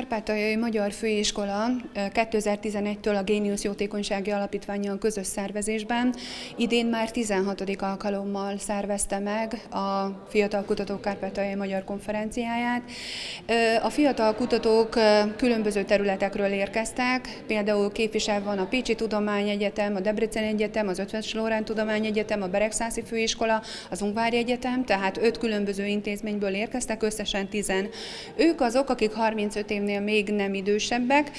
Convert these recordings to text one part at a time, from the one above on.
Kárpátaljai Magyar Főiskola 2011-től a Géniusz Jótékonysági Alapítványjal közös szervezésben idén már 16. alkalommal szervezte meg a Fiatal Kutatók Kárpátaljai Magyar Konferenciáját. A fiatal kutatók különböző területekről érkeztek, például képviselve van a Pécsi Tudományegyetem, a Debrecen Egyetem, az Ötves Lórán Tudományegyetem, a Beregszászi Főiskola, az Ungvári Egyetem, tehát öt különböző intézményből érkeztek, összesen 10. Ők azok, akik 35 évnél még nem idősebbek,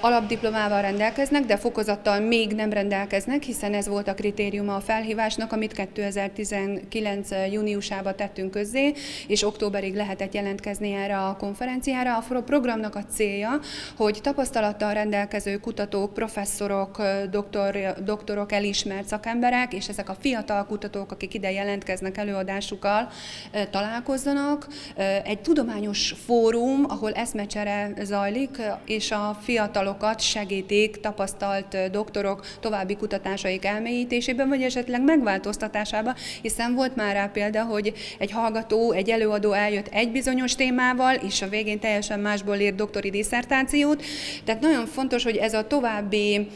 alapdiplomával rendelkeznek, de fokozattal még nem rendelkeznek, hiszen ez volt a kritériuma a felhívásnak, amit 2019. júniusában tettünk közzé, és októberig lehetett jelentkezni erre a konferenciára. A programnak a célja, hogy tapasztalattal rendelkező kutatók, professzorok, doktor, doktorok, elismert szakemberek, és ezek a fiatal kutatók, akik ide jelentkeznek előadásukkal, találkozzanak. Egy tudományos fórum, ahol eszmecsere zajlik, és a fiatalokat segítik tapasztalt doktorok további kutatásaik elmélyítésében, vagy esetleg megváltoztatásában, hiszen volt már rá példa, hogy egy hallgató, egy előadó eljött egy bizonyos témával, és a végén teljesen másból írt doktori diszertációt. Tehát nagyon fontos, hogy ez a további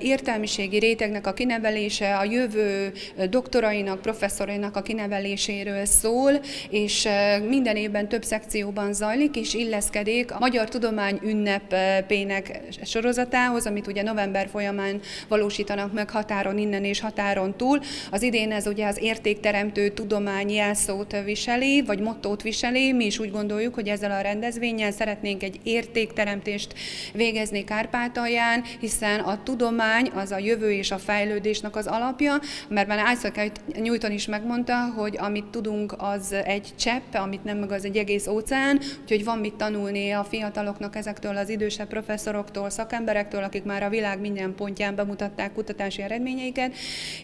értelmiségi rétegnek a kinevelése, a jövő doktorainak, professzorainak a kineveléséről szól, és minden évben több szekcióban zajlik, és illeszkedik a Magyar Tudomány ünnepének sorozatához, amit ugye november folyamán valósítanak meg határon innen és határon túl. Az idén ez ugye az értékteremtő tudomány jelszót viseli, vagy mottót viseli. Mi is úgy gondoljuk, hogy ezzel a rendezvényen szeretnénk egy értékteremtést végezni Kárpátalján, hiszen a tudomány az a jövő és a fejlődésnek az alapja, mert már Isaac Newton is megmondta, hogy amit tudunk, az egy csepp, amit nem meg az egy egész óceán, úgyhogy van mit tanulni a fiataloknak ezektől az idősebb professzoroktól, szakemberektől, akik már a világ minden pontján bemutatták kutatási eredményeiket,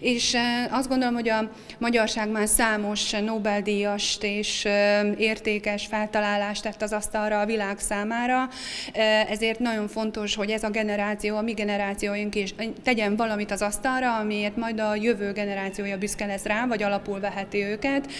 és azt gondolom, hogy a magyarság már számos Nobel-díjast és értékes feltalálást tett az asztalra a világ számára, ezért nagyon fontos, hogy ez a generáció, a mi generációink is tegyen valamit az asztalra, amiért majd a jövő generációja büszke lesz rá, vagy alapul veheti őket,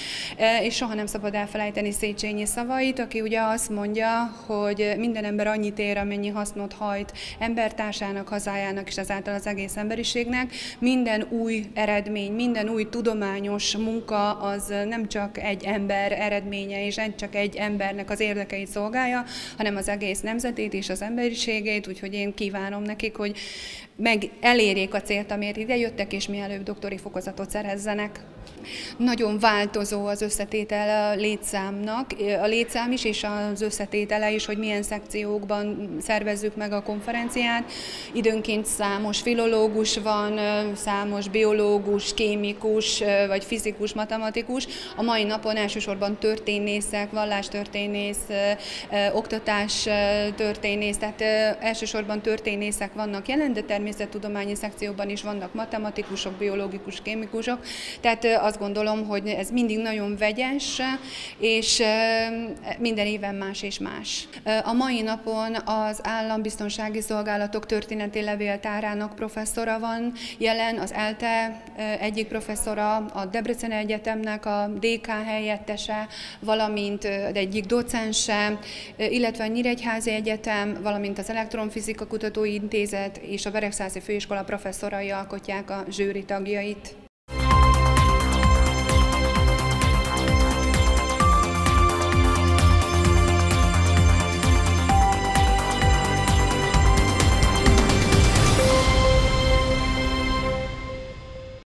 és soha nem szabad elfelejteni Széchenyi szavait, aki ugye azt mondja, hogy minden ember annyit ér, amennyi hasznot hajt embertársának, hazájának és ezáltal az egész emberiségnek. Minden új eredmény, minden új tudományos munka az nem csak egy ember eredménye, és nem csak egy embernek az érdekeit szolgálja, hanem az egész nemzetét és az emberiségét, úgyhogy én kívánom nekik, hogy meg elérjék a célt, amiért ide jöttek, és mielőbb doktori fokozatot szerezzenek. Nagyon változó az összetétel a létszámnak, a létszám is, és az összetétele is, hogy milyen szekciókban szervezzük meg a konferenciát. Időnként számos filológus van, számos biológus, kémikus, vagy fizikus, matematikus. A mai napon elsősorban történészek, vallástörténész, oktatás történész, tehát elsősorban történészek vannak jelen, de természettudományi szekcióban is vannak matematikusok, biológikus, kémikusok. Tehát azt gondolom, hogy ez mindig nagyon vegyes, és minden éven más és más. A mai napon az Állambiztonsági Szolgálatok történeti levéltárának professzora van jelen, az ELTE egyik professzora, a Debrecen Egyetemnek a DK helyettese, valamint egyik docense, illetve a Nyíregyházi Egyetem, valamint az Elektronfizika Kutatóintézet és a Beregszázi Főiskola professzorai alkotják a zsűri tagjait.